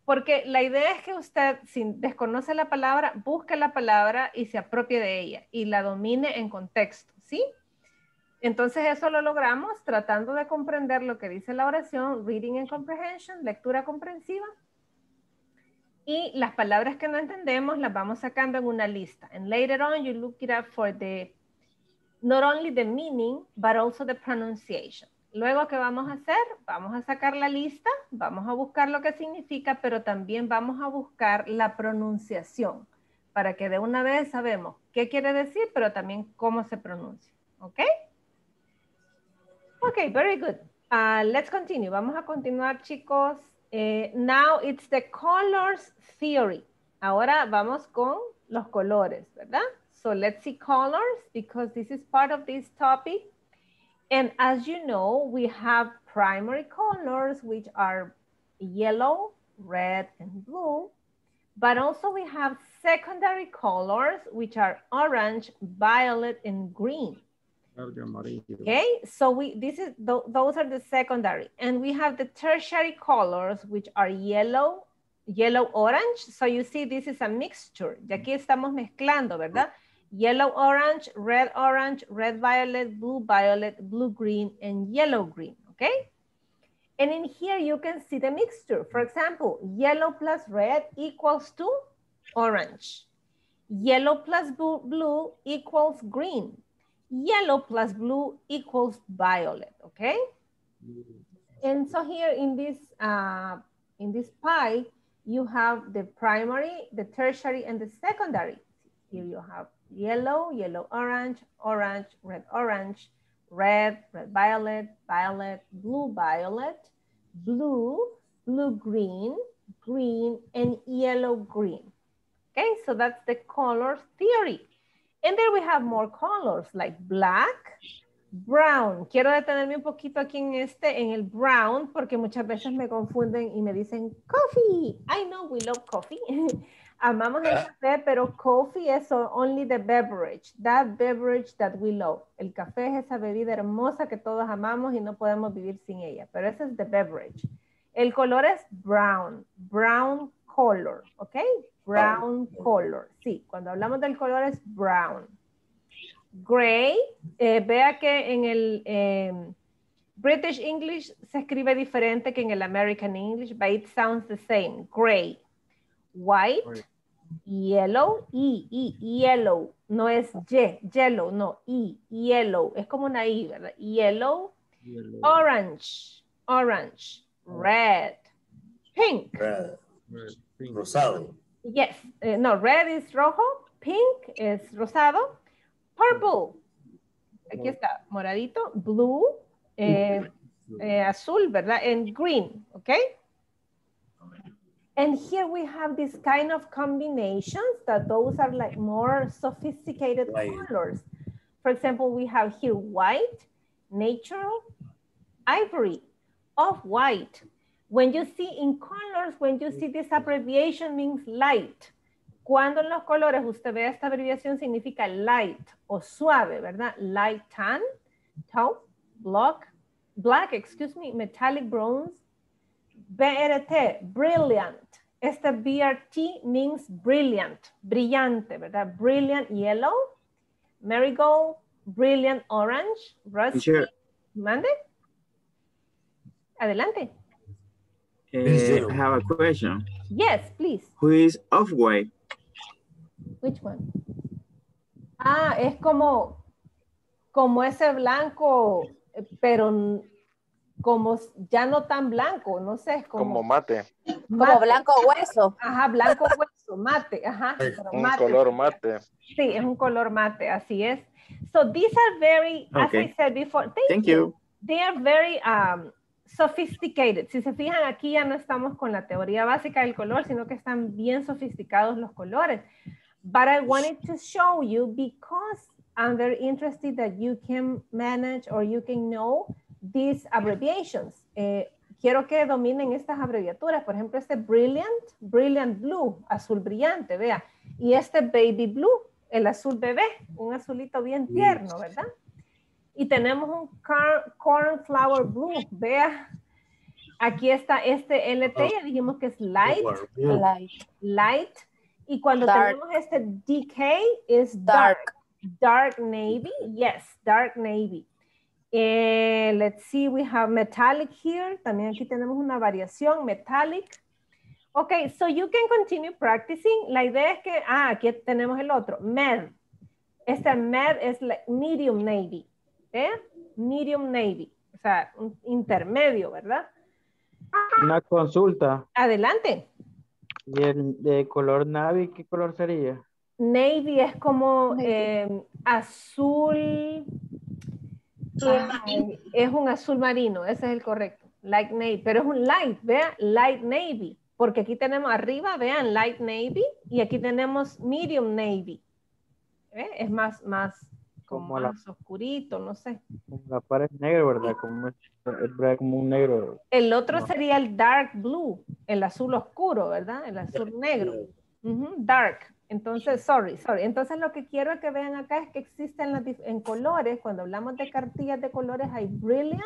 Porque la idea es que usted, si desconoce la palabra, busque la palabra y se apropie de ella y la domine en contexto, ¿sí? Entonces eso lo logramos tratando de comprender lo que dice la oración, reading and comprehension, lectura comprensiva. Y las palabras que no entendemos las vamos sacando en una lista. And later on you look it up for the, not only the meaning, but also the pronunciation. Luego, ¿qué vamos a hacer? Vamos a sacar la lista, vamos a buscar lo que significa, pero también vamos a buscar la pronunciación para que de una vez sabemos qué quiere decir, pero también cómo se pronuncia. ¿Ok? Ok, very good. Uh, let's continue. Vamos a continuar, chicos. Eh, now it's the colors theory. Ahora vamos con los colores, ¿verdad? So let's see colors because this is part of this topic. And as you know, we have primary colors, which are yellow, red, and blue. But also we have secondary colors, which are orange, violet, and green. Okay, so we this is th those are the secondary, and we have the tertiary colors, which are yellow, yellow, orange. So you see, this is a mixture. De aquí estamos mezclando, ¿verdad? Yellow orange, red orange, red violet, blue violet, blue green, and yellow green, okay? And in here you can see the mixture. For example, yellow plus red equals to orange. Yellow plus blue, equals green. Yellow plus blue equals violet, okay? And so here in this, uh, in this pie, you have the primary, the tertiary, and the secondary. Here you have yellow, yellow, orange, orange, red, orange, red, red, violet, violet, blue, violet, blue, blue, green, green, and yellow, green. Okay, so that's the color theory. And then we have more colors like black, brown. Quiero detenerme un poquito aquí en este, en el brown, porque muchas veces me confunden y me dicen coffee. I know we love coffee. Amamos el café, pero coffee es only the beverage, that beverage that we love. El café es esa bebida hermosa que todos amamos y no podemos vivir sin ella, pero ese es the beverage. El color es brown, brown color, ¿ok? Brown color. Sí, cuando hablamos del color es brown. Gray, eh, vea que en el eh, British English se escribe diferente que en el American English, but it sounds the same. Gray. White, yellow, y, y, yellow. No es y, yellow, no, y, yellow. Es como una i, ¿verdad? Yellow, orange, orange, red, pink. Red. Rosado. Yes, eh, no, red is rojo, pink es rosado, purple. Aquí está, moradito, blue, eh, eh, azul, ¿verdad? And green, okay? And here we have this kind of combinations that those are like more sophisticated colors. For example, we have here white, natural, ivory, off-white. When you see in colors, when you see this abbreviation means light. Cuando en los colores usted ve esta abreviación significa light o suave, ¿verdad? Light tan, taupe, black, black, excuse me, metallic bronze, BRT, brilliant. Este BRT means brilliant, brillante, ¿verdad? Brilliant yellow, marigold, brilliant orange, rusty. ¿Mande? Adelante. eh, I have a question. Yes, please. Who is off-white? Which one? Ah, es como, como ese blanco, eh, pero como ya no tan blanco, no sé, es como, Como mate. Como blanco hueso. Ajá, blanco hueso, mate, ajá. pero Un mate. color mate. Sí, es un color mate, así es. So these are very, as I said before, thank, Thank you. you. They are very um, sophisticated. Si se fijan aquí ya no estamos con la teoría básica del color, sino que están bien sofisticados los colores. But I wanted to show you because I'm very interested that you can manage or you can know these abbreviations. Eh, quiero que dominen estas abreviaturas. Por ejemplo, este brilliant, brilliant blue, azul brillante, vea. Y este baby blue, el azul bebé, un azulito bien tierno, ¿verdad? Y tenemos un cornflower blue, vea. Aquí está este LT, ya dijimos que es light, Light. light. Y cuando Dark. tenemos este DK es dark. Dark navy, yes, dark navy. Eh, let's see, we have metallic here. También aquí tenemos una variación, metallic. Ok, so you can continue practicing. La idea es que, ah, aquí tenemos el otro, med. Este med es like medium navy. ¿eh? Medium navy. O sea, un intermedio, ¿verdad? Una consulta. Adelante. ¿Y el de color navy qué color sería? Navy es como eh, azul. Ay, es un azul marino, ese es el correcto. Light navy, pero es un light, vea, light navy. Porque aquí tenemos arriba, vean, light navy y aquí tenemos medium navy. ¿Ve? Es más, más, como Como la- más oscurito, no sé. Como La pared negra, ¿verdad? Como, es- es verdad, como un negro. El otro No. sería el dark blue, el azul oscuro, ¿verdad? El azul negro. Dark. Entonces, sorry, sorry. Entonces lo que quiero que vean acá es que existen las en colores, cuando hablamos de cartillas de colores, hay brilliant,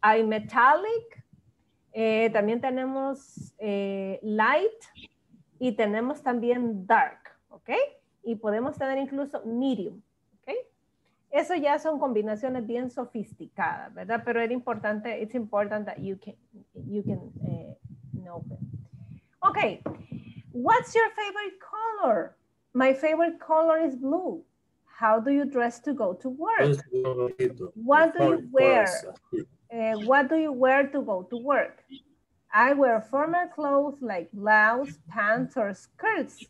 hay metallic, eh, también tenemos eh, light y tenemos también dark, ¿ok? Y podemos tener incluso medium, ¿ok? Eso ya son combinaciones bien sofisticadas, ¿verdad? Pero era importante, it's important that you can, you can eh, know them. Okay, what's your favorite color? My favorite color is blue. How do you dress to go to work? What do you wear? Uh, what do you wear to go to work? I wear formal clothes like blouse, pants, or skirts,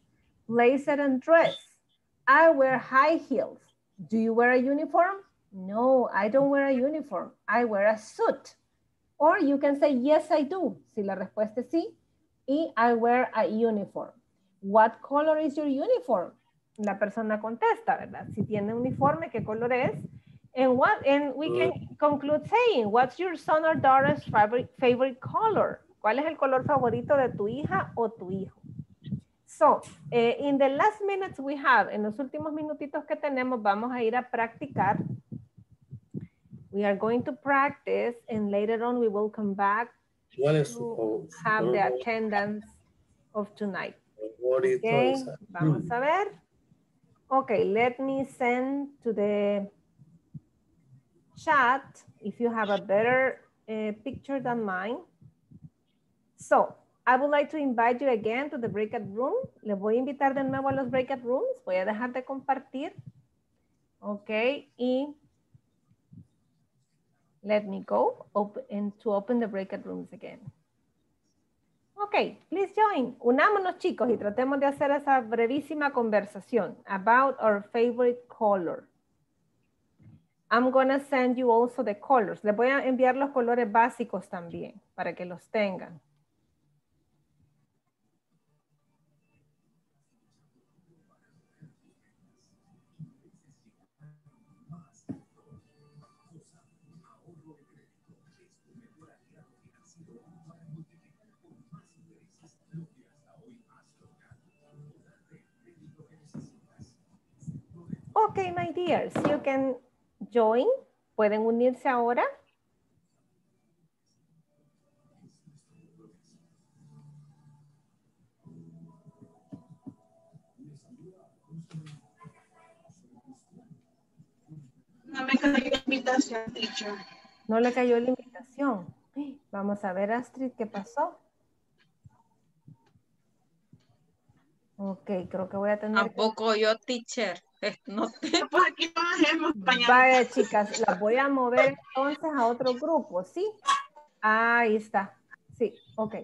blazer, and dress. I wear high heels. Do you wear a uniform? No, I don't wear a uniform. I wear a suit. Or you can say, yes, I do. Si la respuesta es sí. Y I wear a uniform. What color is your uniform? La persona contesta, ¿verdad? Si tiene uniforme, ¿qué color es? And what and we can conclude saying, what's your son or daughter's favorite favorite color? ¿Cuál es el color favorito de tu hija o tu hijo? So, eh, in the last minutes we have, en los últimos minutitos que tenemos, vamos a ir a practicar. We are going to practice and later on we will come back to have the attendance of tonight. Okay, vamos a ver. Okay, let me send to the chat if you have a better uh, picture than mine. So, I would like to invite you again to the breakout room. Les voy a invitar de nuevo a los breakout rooms. Voy a dejar de compartir. Ok, y let me go open, to open the breakout rooms again. Ok, please join. Unámonos chicos y tratemos de hacer esa brevísima conversación about our favorite color. I'm gonna send you also the colors. Les voy a enviar los colores básicos también para que los tengan. Okay, my dears, you can join. Pueden unirse ahora. No me cayó la invitación, teacher. No le cayó la invitación. Vamos a ver, Astrid, ¿qué pasó? Ok, creo que voy a tener... Tampoco yo, teacher. No Por aquí no hacemos español. Vaya, chicas, las voy a mover entonces a otro grupo, ¿sí? Ahí está. Sí, ok.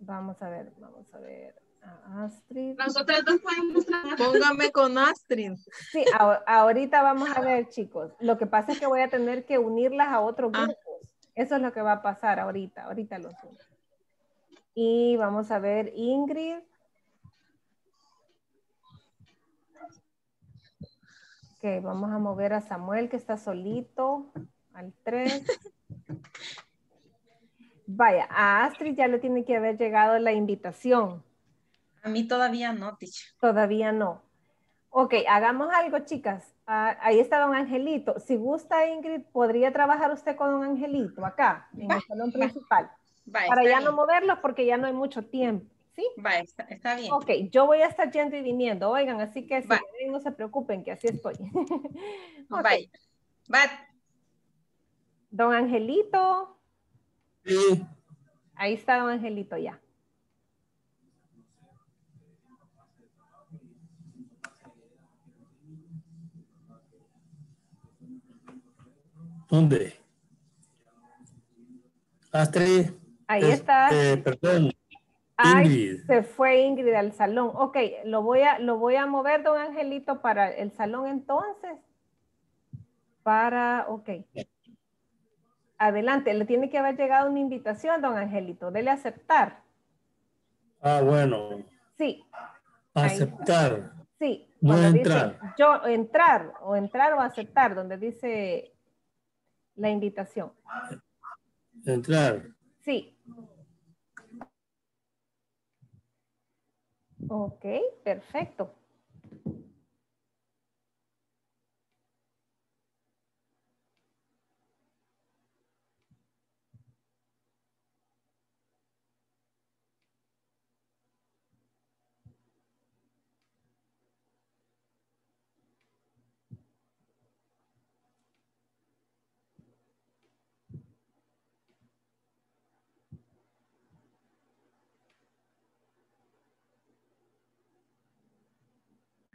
Vamos a ver, vamos a ver. A Astrid. Nosotras dos podemos trabajar. Póngame con Astrid. Sí, a- ahorita vamos a ver, chicos. Lo que pasa es que voy a tener que unirlas a otros Ah. grupos. Eso es lo que va a pasar ahorita. Ahorita los uno. Y vamos a ver Ingrid. Ok, vamos a mover a Samuel que está solito al 3. Vaya, a Astrid ya le tiene que haber llegado la invitación. A mí todavía no, teacher. Todavía no. Ok, hagamos algo, chicas. Ah, ahí está don Angelito. Si gusta, Ingrid, ¿podría trabajar usted con don Angelito acá, en el salón principal? Va, Para ya bien. no moverlos porque ya no hay mucho tiempo. ¿Sí? Va, está, está bien. Ok, yo voy a estar yendo y viniendo, oigan, así que si ven, no se preocupen, que así estoy. Ok. Vaya. Va. Don Angelito, Sí. ahí está don Angelito ya. ¿Dónde? Astrid. Ahí es- está. eh, perdón. Ay, Ingrid. se fue Ingrid al salón. Ok, lo voy a, lo voy a mover, don Angelito, para el salón entonces. Para, ok. Adelante, le tiene que haber llegado una invitación, don Angelito. Dele aceptar. Ah, bueno. Sí. Aceptar. sí. No dice entrar. yo, entrar, o entrar o aceptar, donde dice la invitación. Entrar. Sí. Ok, perfecto.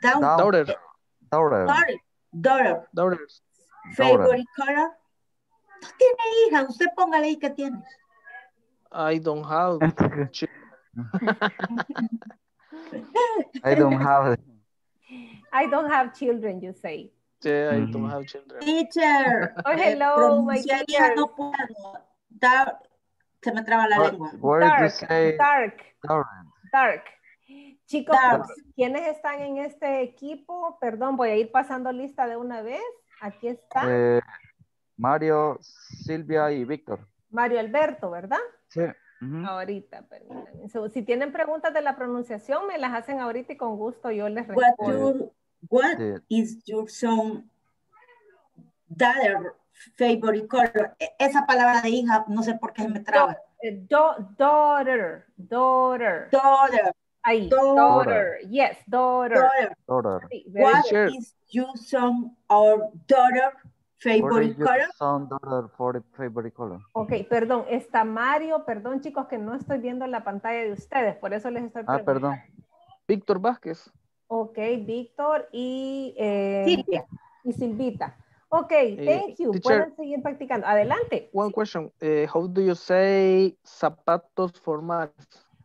Daughter. Daughter. Daughter. Daughter. Daughters. Favorite color. No tiene hija, usted póngale ahí que tiene. I don't have. I don't have. I don't have children, you say. Yeah, I don't have children. Teacher. Oh, eh, hello, my teacher. no puedo. Da- se me traba la What, lengua. what did you Dark, say? dark, Daughter. dark. Chicos, Dark. ¿quiénes están en este equipo? Perdón, voy a ir pasando lista de una vez. Aquí está Eh, Mario, Silvia y Víctor. Mario Alberto, ¿verdad? Sí. Ahorita, permítanme. So, si tienen preguntas de la pronunciación, me las hacen ahorita y con gusto yo les What, respondo. your, what Sí. is your son daughter favorite color. E- Esa palabra de hija, no sé por qué se me traba. Eh, do- daughter, daughter. Daughter. Ahí, Daughter. daughter. Yes, daughter. Daughter. Daughter. Sí, very What is your son or daughter favorite color? son daughter for favorite color? Ok, perdón, está Mario, perdón chicos que no estoy viendo la pantalla de ustedes, por eso les estoy Ah, preguntando. perdón. Víctor Vázquez. Ok, Víctor y, eh, Silvia. y Silvita. Ok, Eh, thank you. teacher. Pueden seguir practicando. Adelante. One question. Uh, how do you say zapatos formales?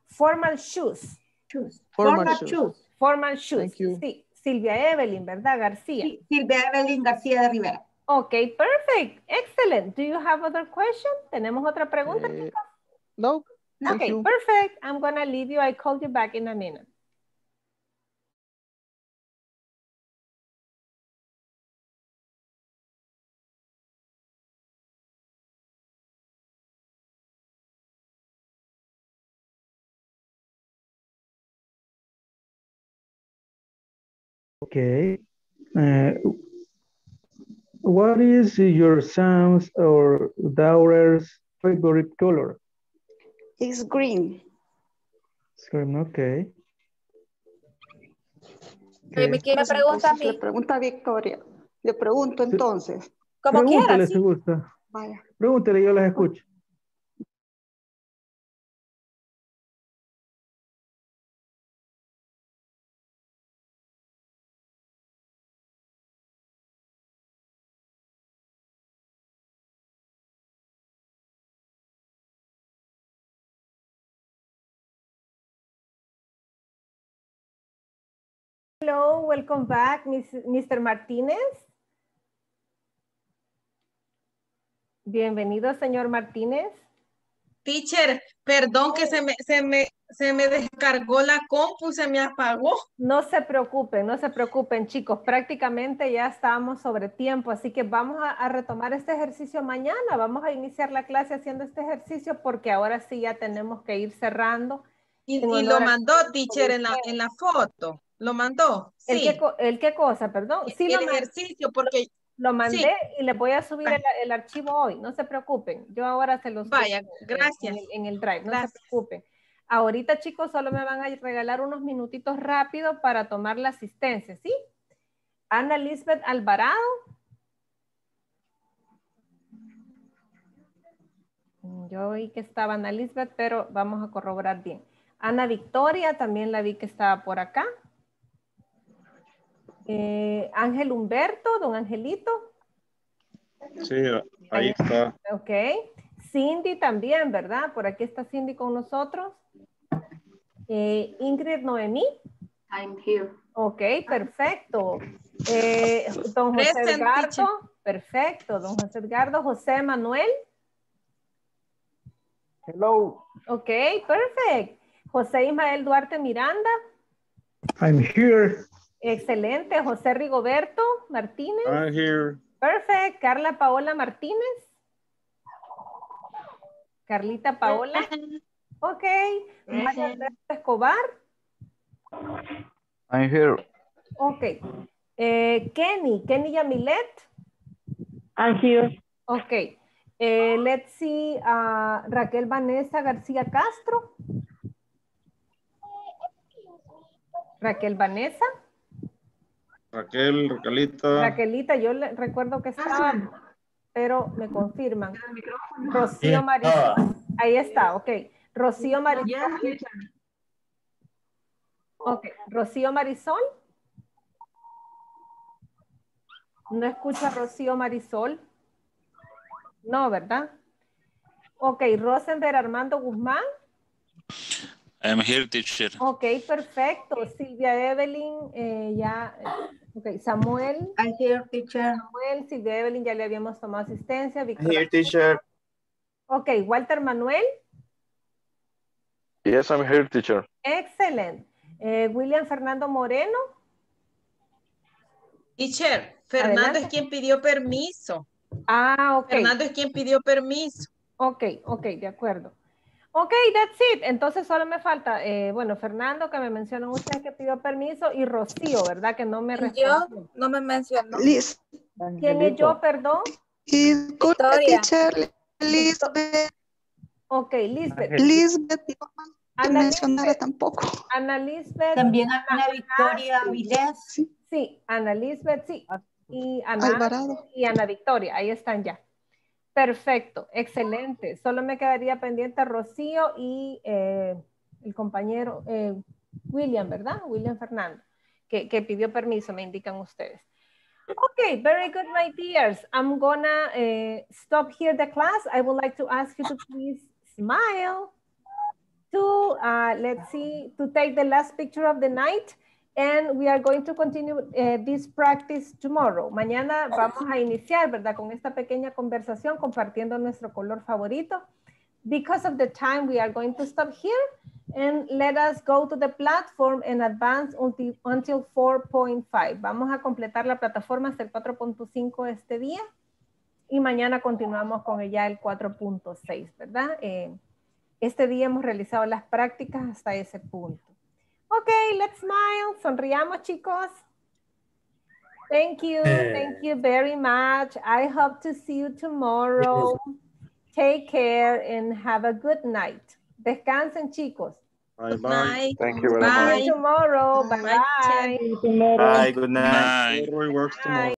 Formal shoes. Shoes. Formal Formal shoes. shoes. Formal shoes. Thank you. Sí, Silvia Evelyn, ¿verdad? García. Sí, Silvia Evelyn García de Rivera. Ok, perfect. Excellent. Do you have other question? ¿Tenemos otra pregunta? Eh, chicos? no, thank Okay, you. perfect. I'm gonna leave you. I call you back in a minute. Okay. Uh, what is your son's or daughter's favorite color? It's green. Scream, okay. Eh, me- ¿Quién me pregunta a Entonces, Le mí? pregunta a Victoria. Le pregunto entonces. Como Pregúntele quieras. si gusta. Vaya. Pregúntele, yo las escucho. Hello, welcome back, Mr. Martínez. Bienvenido, señor Martínez. Teacher, perdón que se me, se me, se me descargó la compu, se me apagó. No se preocupen, no se preocupen, chicos. Prácticamente ya estamos sobre tiempo, así que vamos a, a retomar este ejercicio mañana. Vamos a iniciar la clase haciendo este ejercicio porque ahora sí ya tenemos que ir cerrando. Y, y lo mandó, teacher, en la, en la foto. Lo mandó. ¿El, Sí. qué, el qué cosa? Perdón. Sí, el lo, ejercicio, porque lo mandé sí. y les voy a subir el, el archivo hoy. No se preocupen. Yo ahora se los Vaya, gracias. En el, en el drive. No se preocupen. Ahorita, chicos, solo me van a regalar unos minutitos rápido para tomar la asistencia, ¿sí? Ana Lisbeth Alvarado. Yo vi que estaba Ana Lisbeth, pero vamos a corroborar bien. Ana Victoria, también la vi que estaba por acá. Eh, Ángel Humberto, don Angelito. Sí, ahí está. Ok. Cindy también, ¿verdad? Por aquí está Cindy con nosotros. Eh, Ingrid Noemí. I'm here. Ok, perfecto. Eh, don José Present, Edgardo. Perfecto. Don José Edgardo. José Manuel. Hello. Ok, perfecto. José Ismael Duarte Miranda. I'm here. Excelente. José Rigoberto Martínez. I'm here. Perfecto. Carla Paola Martínez. Carlita Paola. Ok. María Alberto Escobar. I'm here. Ok. Eh, Kenny. Kenny Yamilet. I'm here. Ok. Eh, let's see. ah, Raquel Vanessa García Castro. Raquel Vanessa. Raquel, Raquelita. Raquelita, yo le recuerdo que estaba, pero me confirman. Rocío. Marisol. Ahí está, ok. Rocío Marisol. Ok, Rocío Marisol. No escucho a Rocío Marisol. No, ¿verdad? Ok, Rosenberg Armando Guzmán. I'm here, teacher. Ok, perfecto. Silvia Evelyn, eh, ya. Ok, Samuel. I'm here, teacher. Samuel, Silvia Evelyn, ya le habíamos tomado asistencia. Víctor Here, teacher. Ok, Walter Manuel. Yes, I'm here, teacher. Excelente. Eh, William Fernando Moreno. Teacher, Fernando Adelante. es quien pidió permiso. Ah, ok. Fernando es quien pidió permiso. Ok, ok, de acuerdo. Ok, that's it. Entonces solo me falta, eh, bueno, Fernando, que me mencionó usted que pidió permiso, y Rocío, ¿verdad? Que no me Yo respondió. no me mencionó. Liz, ¿Quién es yo, perdón? Victoria. Lisbeth. Ok, Lisbeth. Lisbeth, no Ana mencionara Lisbeth. tampoco. Ana Lisbeth. También Ana- Ana Victoria sí. Vilés. Sí, Ana Lisbeth, sí. Y Ana Alvarado. y Ana Victoria, ahí están ya. Perfecto, excelente. Solo me quedaría pendiente Rocío y eh, el compañero eh, William, ¿verdad? William Fernando, que, pidió permiso, me indican ustedes. Okay, very good, my dears. I'm gonna eh, stop here the class. I would like to ask you to please smile to, uh, let's see, to take the last picture of the night. And we are going to continue uh, this practice tomorrow. Mañana vamos a iniciar, ¿verdad? Con esta pequeña conversación compartiendo nuestro color favorito. Because of the time, we are going to stop here and let us go to the platform and advance until, until 4.5. Vamos a completar la plataforma hasta el 4.5 este día y mañana continuamos con ya el 4.6, ¿verdad? Eh, este día hemos realizado las prácticas hasta ese punto. Ok, let's smile. Sonriamos, chicos. Thank you. Eh. Thank you very much. I hope to see you tomorrow. Take care and have a good night. Descansen, chicos. Bye bye. Thank you very See much. you tomorrow. Bye bye. Bye, good night. Roy works tomorrow.